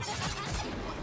Blood. Killing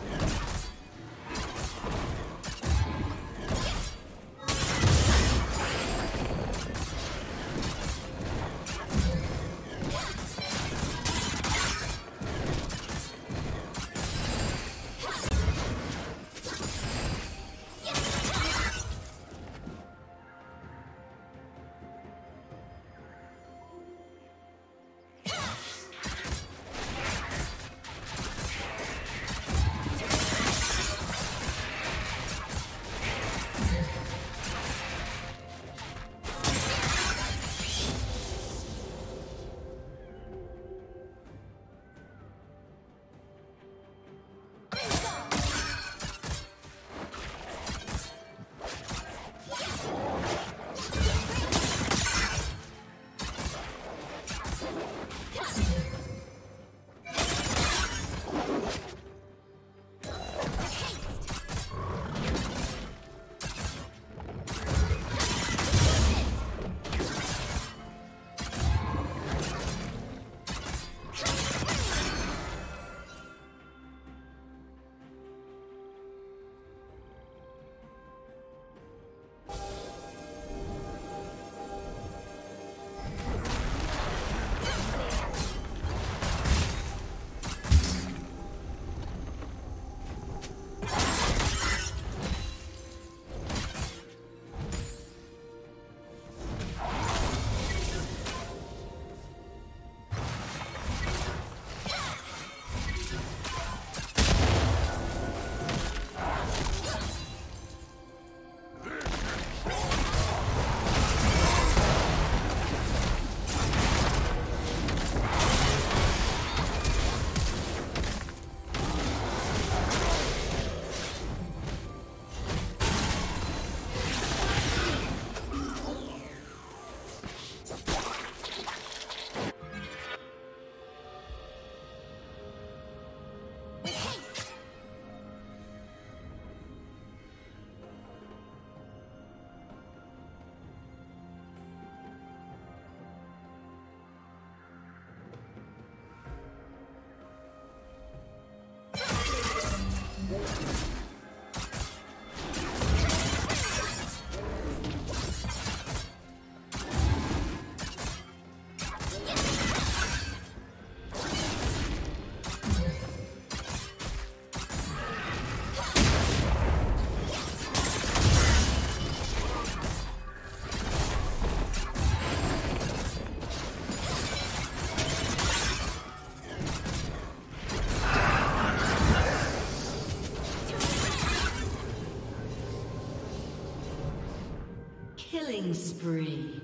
spree.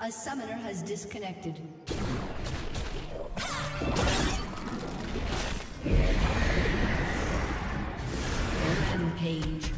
A summoner has disconnected. Rampage.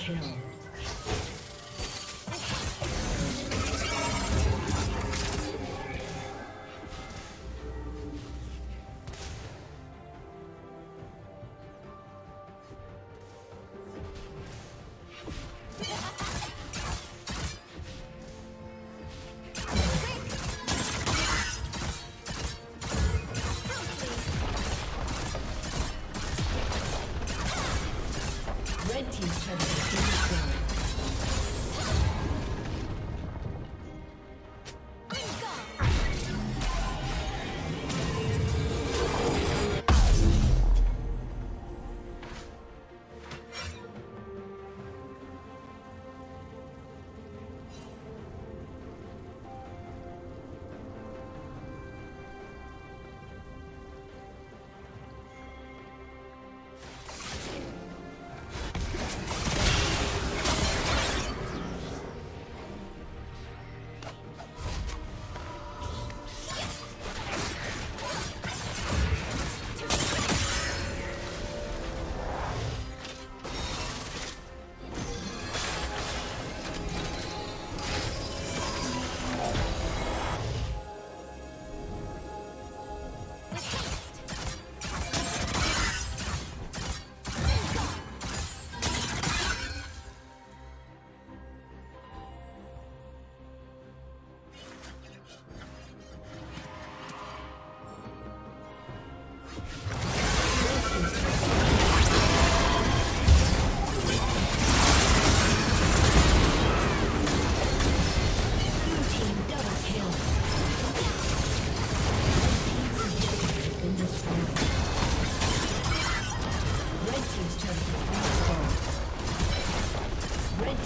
kill.